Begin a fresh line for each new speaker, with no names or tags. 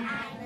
Amen.